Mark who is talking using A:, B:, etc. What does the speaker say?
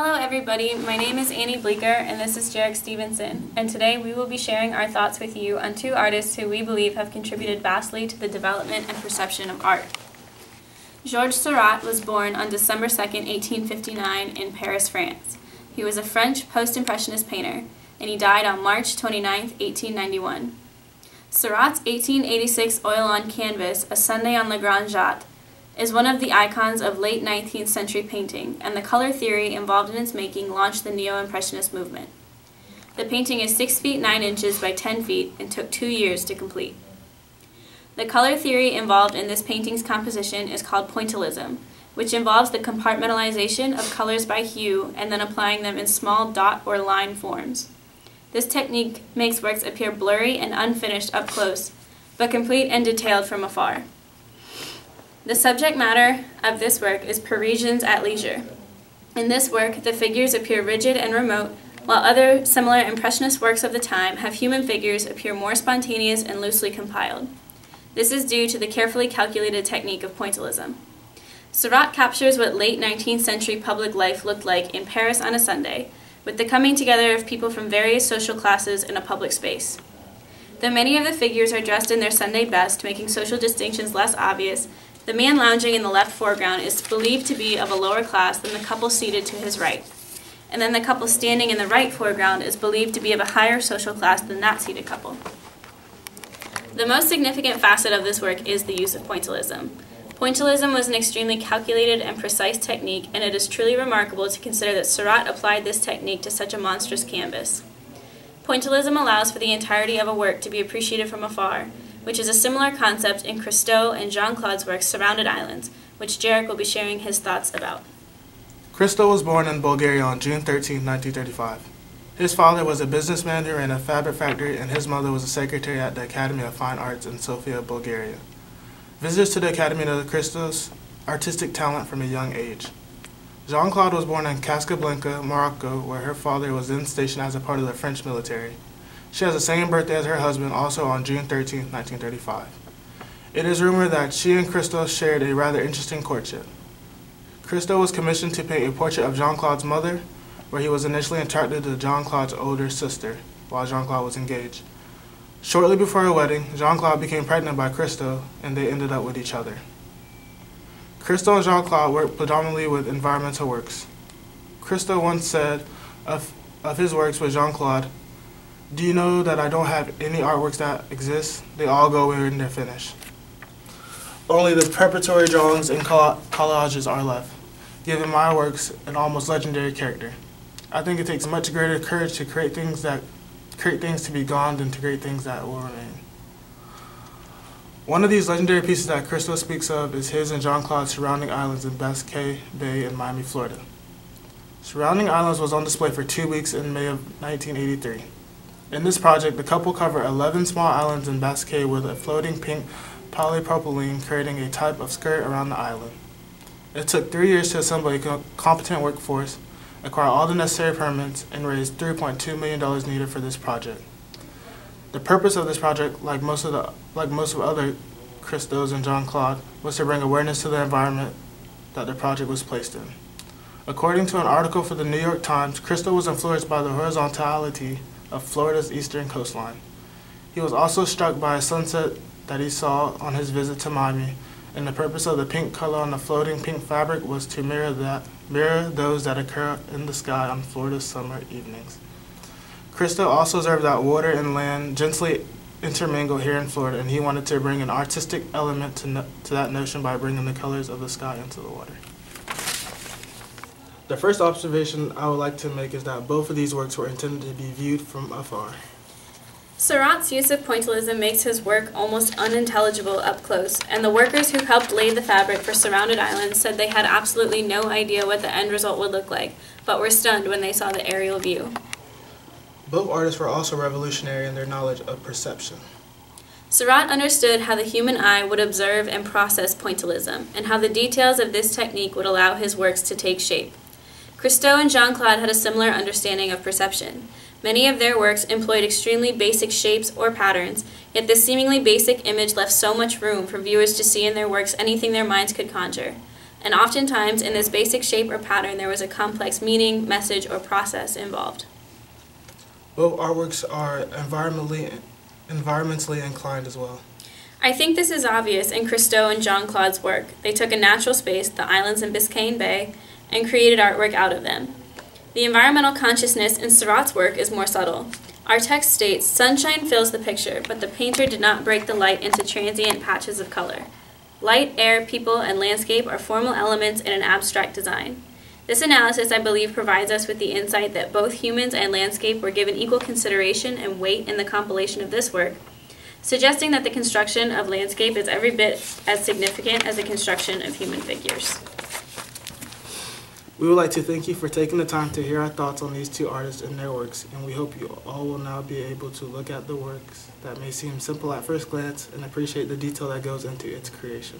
A: Hello everybody, my name is Annie Bleecker and this is Jerrick Stevenson, and today we will be sharing our thoughts with you on two artists who we believe have contributed vastly to the development and perception of art. Georges Seurat was born on December 2, 1859 in Paris, France. He was a French post-impressionist painter, and he died on March 29, 1891. Seurat's 1886 oil-on canvas, A Sunday on La Grande Jatte, is one of the icons of late 19th century painting, and the color theory involved in its making launched the Neo-Impressionist movement. The painting is 6 feet 9 inches by 10 feet and took two years to complete. The color theory involved in this painting's composition is called pointillism, which involves the compartmentalization of colors by hue and then applying them in small dot or line forms. This technique makes works appear blurry and unfinished up close, but complete and detailed from afar. The subject matter of this work is Parisians at leisure. In this work, the figures appear rigid and remote, while other similar Impressionist works of the time have human figures appear more spontaneous and loosely compiled. This is due to the carefully calculated technique of pointillism. Seurat captures what late 19th century public life looked like in Paris on a Sunday, with the coming together of people from various social classes in a public space. Though many of the figures are dressed in their Sunday best, making social distinctions less obvious, the man lounging in the left foreground is believed to be of a lower class than the couple seated to his right. And then the couple standing in the right foreground is believed to be of a higher social class than that seated couple. The most significant facet of this work is the use of pointillism. Pointillism was an extremely calculated and precise technique, and it is truly remarkable to consider that Seurat applied this technique to such a monstrous canvas. Pointillism allows for the entirety of a work to be appreciated from afar, which is a similar concept in Christo and Jeanne-Claude's work Surrounded Islands, which Jerrick will be sharing his thoughts about.
B: Christo was born in Bulgaria on June 13, 1935. His father was a businessman who ran a fabric factory, and his mother was a secretary at the Academy of Fine Arts in Sofia, Bulgaria. Visitors to the Academy know Christo's artistic talent from a young age. Jeanne-Claude was born in Casablanca, Morocco, where her father was then stationed as a part of the French military. She has the same birthday as her husband, also on June 13, 1935. It is rumored that she and Christo shared a rather interesting courtship. Christo was commissioned to paint a portrait of Jeanne-Claude's mother, where he was initially attracted to Jeanne-Claude's older sister, while Jeanne-Claude was engaged. Shortly before her wedding, Jeanne-Claude became pregnant by Christo, and they ended up with each other. Christo and Jeanne-Claude worked predominantly with environmental works. Christo once said of, of his works with Jeanne-Claude, do you know that I don't have any artworks that exist? They all go they're finished. Only the preparatory drawings and collages are left, giving my works an almost legendary character. I think it takes much greater courage to create things that create things to be gone than to create things that will remain. One of these legendary pieces that Christo speaks of is his and Jeanne-Claude's Surrounding Islands in Biscayne Bay in Miami, Florida. Surrounding Islands was on display for two weeks in May of 1983. In this project, the couple covered 11 small islands in Biscay with a floating pink polypropylene creating a type of skirt around the island. It took three years to assemble a competent workforce acquire all the necessary permits, and raise $3.2 million needed for this project. The purpose of this project, like most of the like most of other Christos and Jeanne-Claude, was to bring awareness to the environment that the project was placed in. According to an article for the New York Times, Christo was influenced by the horizontality of Florida's eastern coastline. He was also struck by a sunset that he saw on his visit to Miami and the purpose of the pink color on the floating pink fabric was to mirror that mirror those that occur in the sky on Florida's summer evenings. Christo also observed that water and land gently intermingle here in Florida, and he wanted to bring an artistic element to, no, to that notion by bringing the colors of the sky into the water. The first observation I would like to make is that both of these works were intended to be viewed from afar.
A: Seurat's use of pointillism makes his work almost unintelligible up close, and the workers who helped lay the fabric for Surrounded Islands said they had absolutely no idea what the end result would look like, but were stunned when they saw the aerial view.
B: Both artists were also revolutionary in their knowledge of perception.
A: Seurat understood how the human eye would observe and process pointillism, and how the details of this technique would allow his works to take shape. Christo and Jeanne-Claude had a similar understanding of perception. Many of their works employed extremely basic shapes or patterns, yet this seemingly basic image left so much room for viewers to see in their works anything their minds could conjure. And oftentimes, in this basic shape or pattern, there was a complex meaning, message, or process involved.
B: Both artworks are environmentally, environmentally inclined as well.
A: I think this is obvious in Christo and Jeanne Claude's work. They took a natural space, the islands in Biscayne Bay, and created artwork out of them. The environmental consciousness in Seurat's work is more subtle. Our text states, Sunshine fills the picture, but the painter did not break the light into transient patches of color. Light, air, people, and landscape are formal elements in an abstract design. This analysis, I believe, provides us with the insight that both humans and landscape were given equal consideration and weight in the compilation of this work, suggesting that the construction of landscape is every bit as significant as the construction of human figures.
B: We would like to thank you for taking the time to hear our thoughts on these two artists and their works, and we hope you all will now be able to look at the works that may seem simple at first glance and appreciate the detail that goes into its creation.